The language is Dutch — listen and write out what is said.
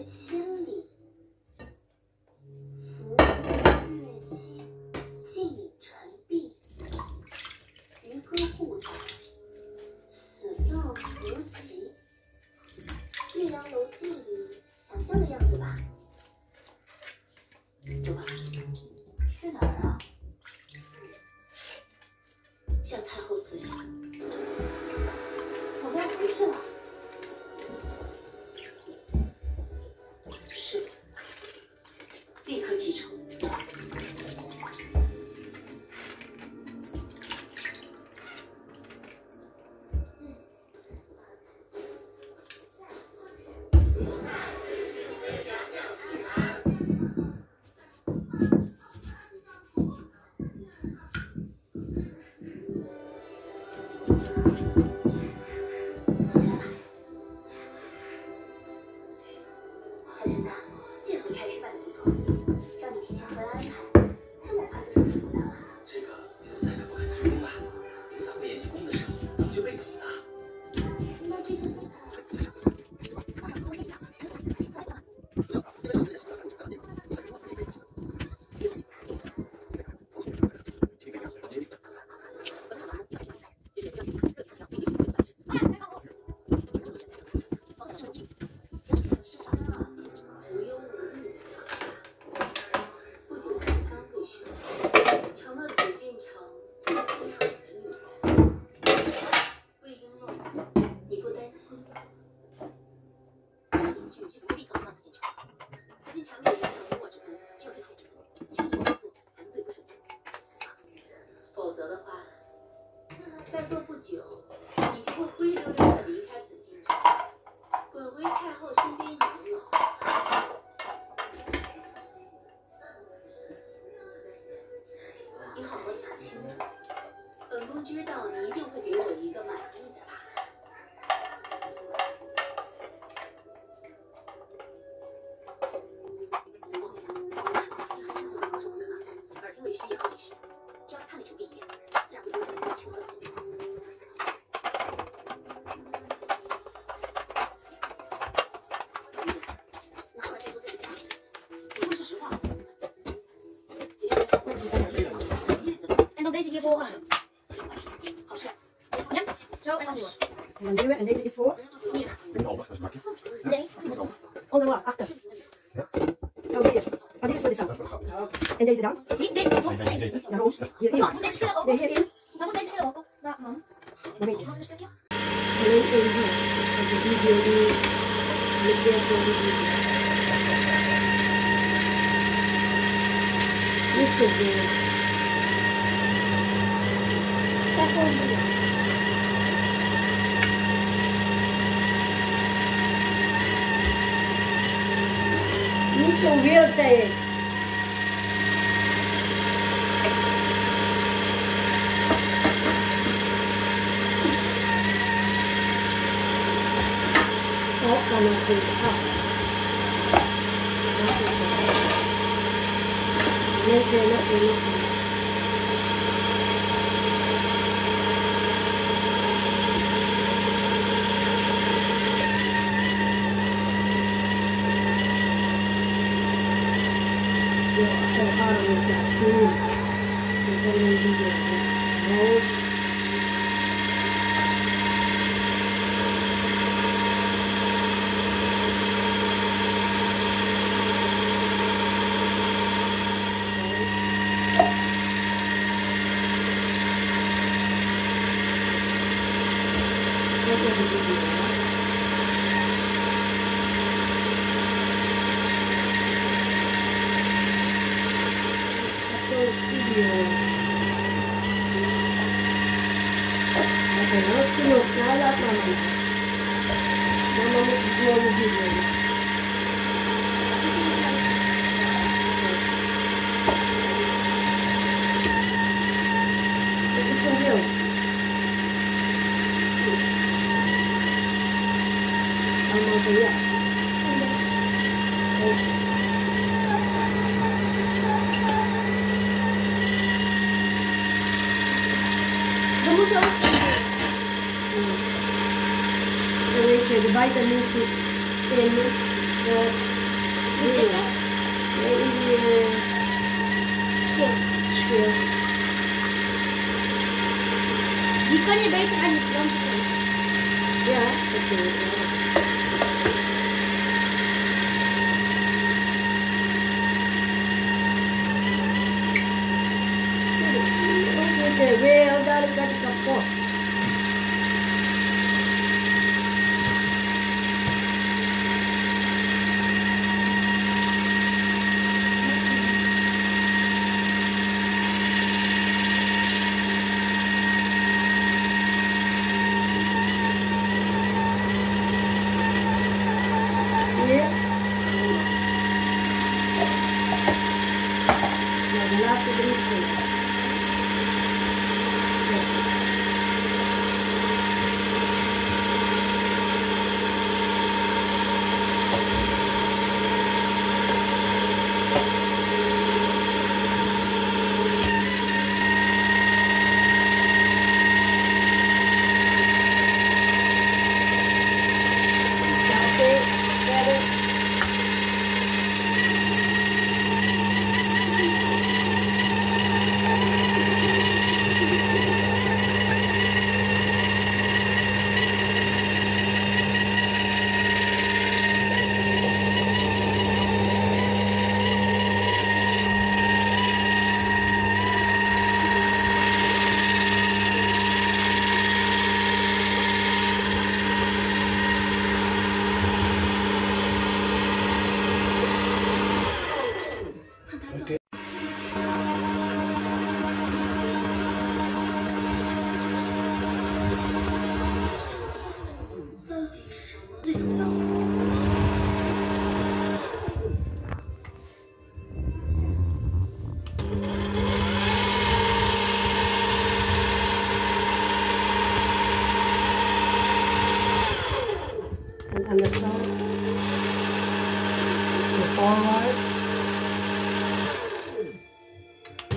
Yes. 寄出。你回来安排。我知道你一定会给我一个满意的吧。耳，只要他看一，自然会。这个，说是实话。？Oh, zo en dan door. En dan duwen en deze is voor. Hier. Met open, dat is makkelijk. Nee. Onderlaag, achter. Oh, hier. Oh, dit is voor de zak. En deze dan? Niet deze nee, nee. Nee. Daarom. Hierin. Ja, moet deze schillen ook. Nee, hierin. Maar moet deze schillen ook. Nou, mam. Momentje. Mag ik een stukje? Niet zoveel. Kijk gewoon hier. so weird saying. Oh, I'm not going to pass. Not going to pass. Not going to pass. Yang ada, kalau dari Thank you. Apenas que nos cae la planeta. No, no, no, no. Moeten ook Dan weet je de vitamine C in zitten? Nee, in die eh, Schil. schil. Die kan je beter aan je geven. Ja, dat vind ik wel. Ik Pô. Gracias, Cristo. chế